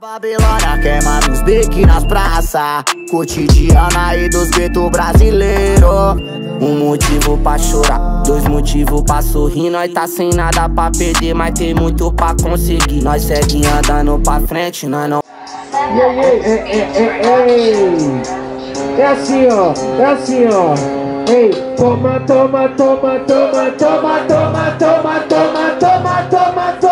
Babilônia queima nos beques nas praças Cotidiana aí dos guetos brasileiros Um motivo pra chorar, dois motivos pra sorrir Nós tá sem nada pra perder, mas tem muito pra conseguir Nós segue andando pra frente, nós não E ei, ei, ei, ei, É assim, ó, é assim, ó. Ei, toma, toma, toma, toma, toma, toma, toma, toma, toma, toma, toma, toma.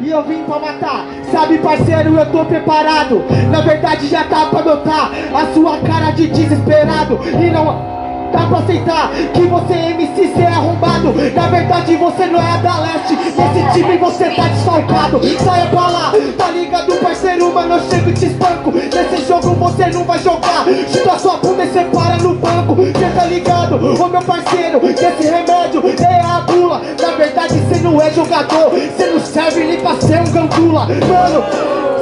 E eu vim pra matar, sabe parceiro, eu tô preparado. Na verdade já tá pra notar a sua cara de desesperado. E não dá pra aceitar que você é MC, cê é arrombado. Na verdade você não é da leste, nesse time você tá desfalcado. Saia pra lá, tá ligado parceiro, mano, eu chego e te espanco. Nesse jogo você não vai jogar, chuta sua bunda e cê para no banco Cê tá ligado, ô meu parceiro, desse remédio é a bula Na verdade cê não é jogador, cê não serve nem pra ser um gandula. Mano,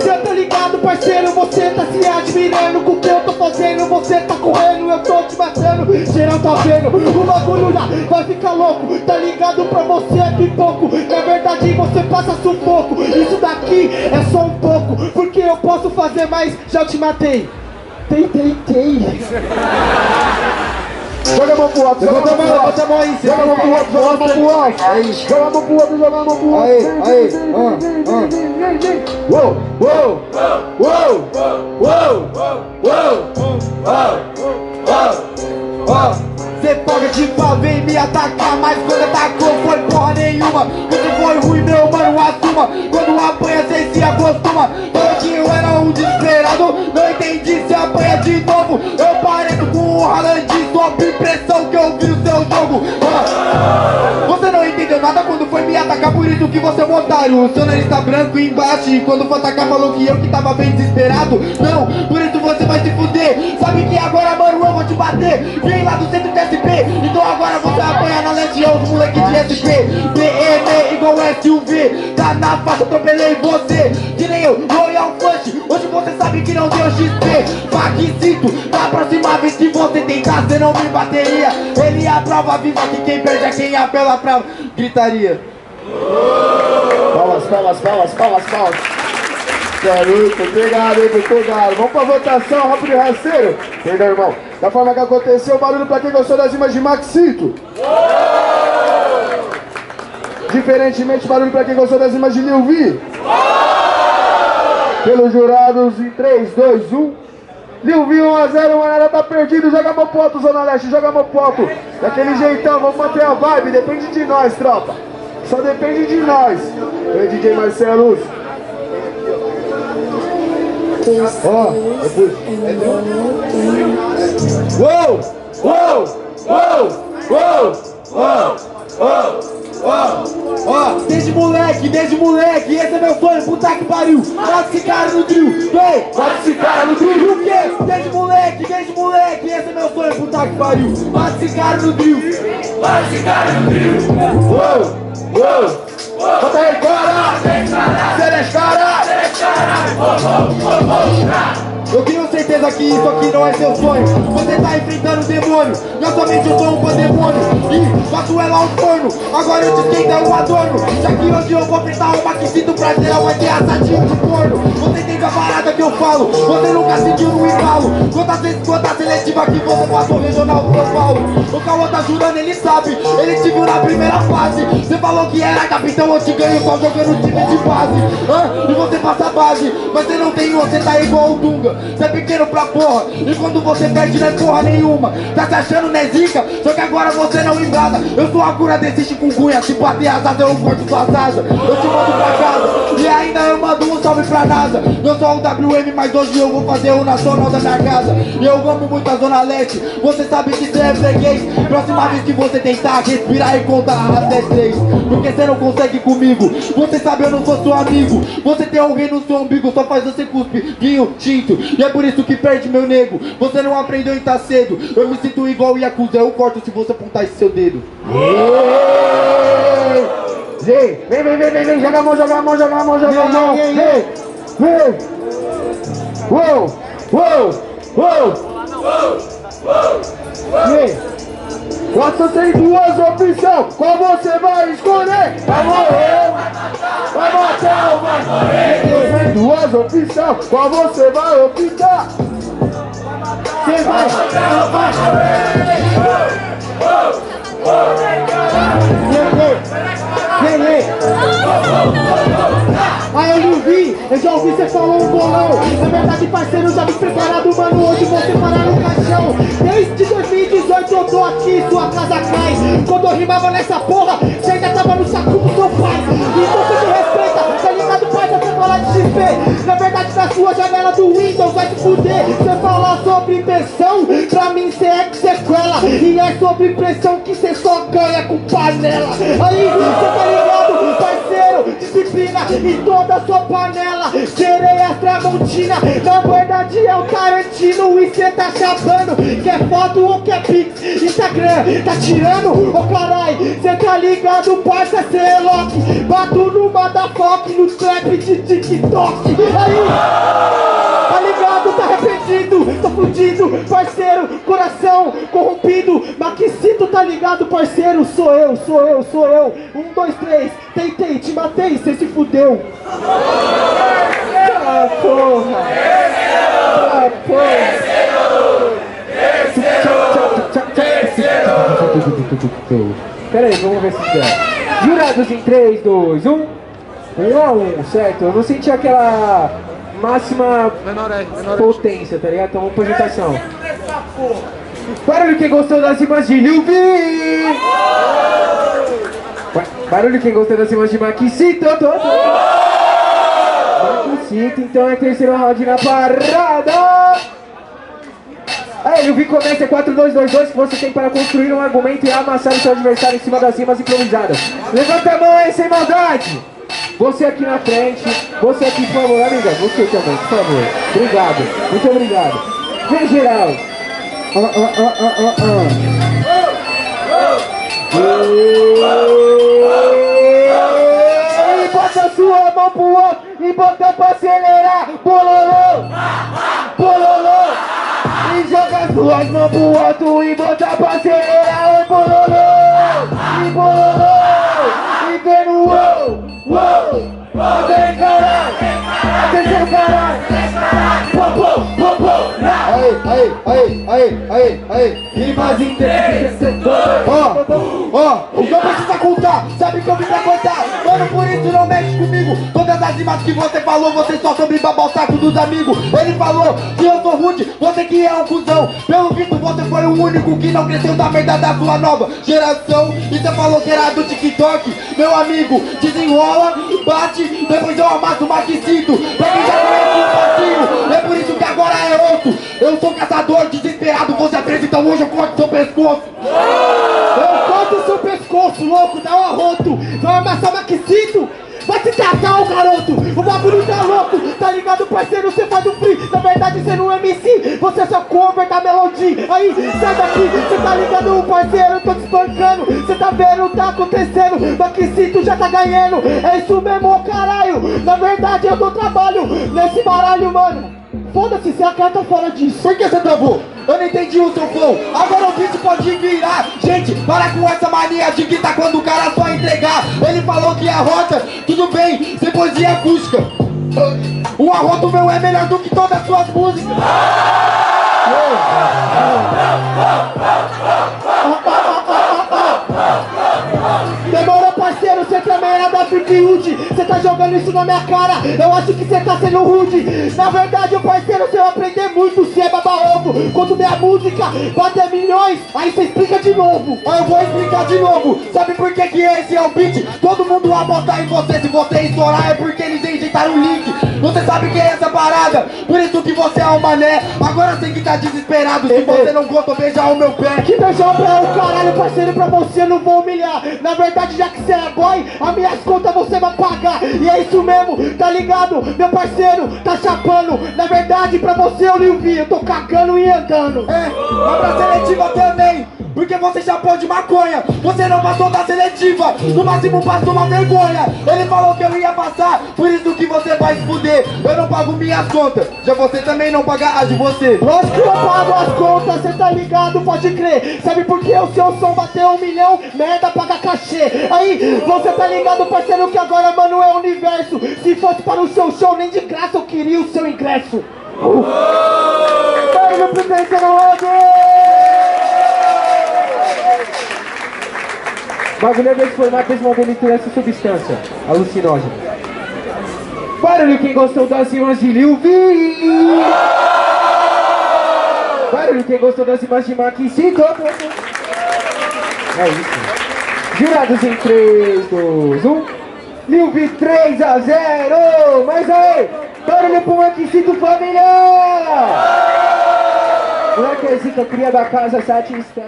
cê tá ligado parceiro, você tá se admirando com o que eu tô fazendo. Você tá correndo, eu tô te matando, geral tá vendo? O bagulho já vai ficar louco, tá ligado? Pra você é pipoco. Na verdade você passa sufoco, isso daqui é só um pouco Porque eu posso fazer mais, já te matei. Tem, tem Joga a mão pro alto, joga a mão pro alto. Bota a mão aí, Joga a mão pro alto, joga a mão pro alto. Joga a mão pro alto, joga a mão pro alto. Aí, aí, ah, Uou, uou, uou, uou, uou, uou. Cê paga de pau, vem me atacar Mas quando atacou foi porra nenhuma Você foi ruim, meu mano, assuma Quando apanha, cê se acostuma que eu era um desesperado Não entendi, se apanha de novo Eu parei vi o seu jogo Ah, Você não entendeu nada quando foi me atacar Por isso que você é um otário. O seu nariz tá branco embaixo E quando foi atacar falou que eu que tava bem desesperado. Não, por isso você vai se fuder. Sabe que agora, mano, eu vou te bater. Vem lá do centro do SP Então agora você apanha na legião dos moleque de SP BM igual SUV Tá na faixa, atropelei você. Que nem eu, Royal sabe que não deu XP Paquicito, na próxima vez que você tentar Você não me bateria Ele é a prova viva que quem perde é quem apela pra gritaria Palmas, palmas, palmas, palmas, palmas. Garoto, obrigado, hein, obrigado. Vamos pra votação, rápido e rasteiro. Perdão, irmão. Da forma que aconteceu, barulho pra quem gostou das imagens de Maxito. Diferentemente, barulho pra quem gostou das imagens de Lil V. Pelos jurados, em 3, 2, 1. Lil V 1 a 0, o Manara tá perdido. Joga alto, Zona Leste, joga alto. Daquele jeitão, vamos manter a vibe. Depende de nós, tropa. Só depende de nós. Oi, DJ Marcelo. Ó, eu pus. Uou! Uou! Uou! Uou! Uou! Uou! Uou! Ó, desde moleque, desde moleque, esse é meu sonho, puta que pariu. Bota esse cara no drill, vem, bota esse cara no drill. E o quê? Desde moleque, desde moleque, esse é meu sonho, puta que pariu. Bota esse cara no drill, bota esse cara no drill. Uou! Uou! Bota aí, cara! Celeste, cara! Eu tenho certeza que isso aqui não é seu sonho. Você tá enfrentando o demônio. Na sua mente eu sou um pandemônio. E faço ela um forno. Agora eu te esquento é um adorno. Já que hoje eu vou enfrentar uma que sinto prazer, vai ter assadinho de forno. Você entende a parada que eu falo. Você nunca sentiu no embalo. Quantas vezes, quantas seletiva que você passou regional do São Paulo. O Cauã tá jurando, ele sabe. Ele te viu na primeira fase. Você falou que era capitão, eu te ganho só jogando time de base. Hã? E você passa a base. Mas você não tem, você tá igual o Dunga. Você é pequeno pra porra. E quando você perde, não é porra nenhuma. Tá se achando, né, zica? Só que agora você não embrada. Eu sou a cura desse chikungunya. Se bater as asas, eu corto suas asas. Eu te mando pra casa. E ainda eu mando um salve pra NASA. Eu sou o WM, mas hoje eu vou fazer o nacional da minha casa. E eu amo muito a Zona Leste. Você sabe que você é freguês. Próxima vez que você tentar respirar e contar até três. Porque você não consegue comigo. Você sabe, eu não sou seu amigo. Você tem alguém no seu umbigo, só faz você cuspe, vinho tinto. E é por isso que perde, meu nego. Você não aprendeu em tá cedo. Eu me sinto igual o Yakuza. Eu corto se você apontar esse seu dedo. Vem, vem, vem, vem, vem, vem, joga a mão, joga a mão, joga a mão, joga a mão. Vem, vem. Uou, uou, uou. Vem. Quatro, seis, duas opções, qual você vai escolher? Vai morrer, vai matar ou vai morrer? Tem duas opções, qual você vai optar? Você vai matar ou vai morrer? Já ouvi você falou um bolão Na verdade parceiro, já me preparado, mano Hoje vou separar no caixão. Desde 2018 eu tô aqui, sua casa cai Quando eu rimava nessa porra, você ainda tava no saco do seu pai. Então você me respeita, tá ligado pai, você fala de XP Na verdade na sua janela do Windows vai se fuder. Você fala sobre pressão, pra mim cê é que sequela E é sobre pressão que cê só ganha com panela. Aí, cê tá ligado, e toda a sua panela Serei a Tramontina, na verdade é o Tarantino E cê tá chapando, quer foto ou quer pix Instagram, tá tirando? Ô carai, cê tá ligado, parça, cê é Bato no motherfuck, no trap de TikTok. Aí, tá ligado, tá arrependido Tô fudido, parceiro, corrompido Maquicito, tá ligado, parceiro? Sou eu, sou eu, sou eu. Um, dois, três, tentei, te matei, cê se fudeu. Ah, porra. Ah, porra. Pera aí, vamos ver se der Jurados em 3, 2, 1 1 a 1, certo? Eu não senti aquela máxima potência, tá ligado? Então vamos pra agitação Barulho quem gostou das rimas de Lil Ba- Barulho quem gostou das rimas de Maquicito. Maquicito, então é terceiro round na parada Aí, Lil começa 4-2-2-2 que você tem para construir um argumento e amassar o seu adversário em cima das rimas improvisadas Levanta a mão aí, sem maldade você aqui na frente, você aqui, por favor, amiga, você também, por favor. Obrigado, muito obrigado. Vem, geral. E bota sua mão pro outro e bota pra acelerar. Bololô, bololô. E joga as duas mãos pro outro e bota pra acelerar. Oi, bololô, e bololô. E vem no uou, uou. Vem, caralho, atenção, caralho. Aí, aí, aí, aí, aí. Rimas intensas. Ó, ó, o que eu preciso contar? Sabe que eu vim pra contar? Mano, por isso não mexe comigo. Todas as rimas que você falou, você só soube babar o saco dos amigos. Ele falou que eu sou rude, você que é um cuzão. Pelo visto, você foi o único que não cresceu da merda da sua nova geração. E você falou que era do TikTok. Meu amigo, desenrola, bate, depois eu amasso o maquicito. Pra quem já conhece o passinho, Eu sou caçador desesperado, você preso, então hoje eu corto seu pescoço. Eu corto seu pescoço, louco, dá um arroto. Vai amassar maquicito. Vai se tratar, ô garoto! O bagulho tá louco, tá ligado, parceiro? Você faz um free, na verdade você não é MC, você só cover da melodia. Aí, sai daqui, você tá ligado, parceiro? Eu tô te espancando, você tá vendo, tá acontecendo. Maquicito já tá ganhando, é isso mesmo, caralho. Na verdade eu dou trabalho nesse baralho, mano. Foda-se, você acata fora disso. Por que você travou? Eu não entendi o seu flow. Agora o vídeo pode virar. Gente, para com essa mania de gritar quando o cara só entregar. Ele falou que é rota, tudo bem, sem poesia acústica. O arroto meu é melhor do que todas as suas músicas. Demorou, parceiro, você também era da Freakwood Você tá jogando isso na minha cara, eu acho que você tá sendo rude. Na verdade, parceiro, você vai aprender muito Se é baba-ovo, quando minha música bater milhões Aí você explica de novo. Aí eu vou explicar de novo. Sabe por que que esse é o beat? Todo mundo vai botar em você Se você estourar é porque eles injetaram o link. Você sabe que é essa parada Por isso que você é um mané. Agora sei que tá desesperado Se você não conta, beijar o meu pé. Que beijar o pé é o caralho, parceiro, pra você eu não vou humilhar. Na verdade, já que você é boy As minhas contas você vai pagar. E é isso mesmo, tá ligado? Meu parceiro, tá chapando. Na verdade, pra você eu não vi. Eu tô cagando e andando. É, mas pra seletiva também chapou de maconha. Você não passou da seletiva, no máximo passou uma vergonha. Ele falou que eu ia passar, por isso que você vai se fuder. Eu não pago minhas contas, já você também não paga as de você. Lógico que eu pago as contas, cê tá ligado, pode crer Sabe por que o seu som bateu um milhão? Merda, paga cachê Aí, você tá ligado, parceiro, que agora, mano, é o universo Se fosse para o seu show, nem de graça eu queria o seu ingresso uh. Barulho pro terceiro round Bagulho é desse formato, esse modelo tem essa substância alucinógena Barulho quem gostou das rimas de Lil V Barulho, quem gostou das imagens de Maquicito? É isso. Jurados em 3, 2, 1. Lil V 3 a 0. Mas aí, barulho pro Maquicito família! Moleque é zica, cria da casa, satisfeito.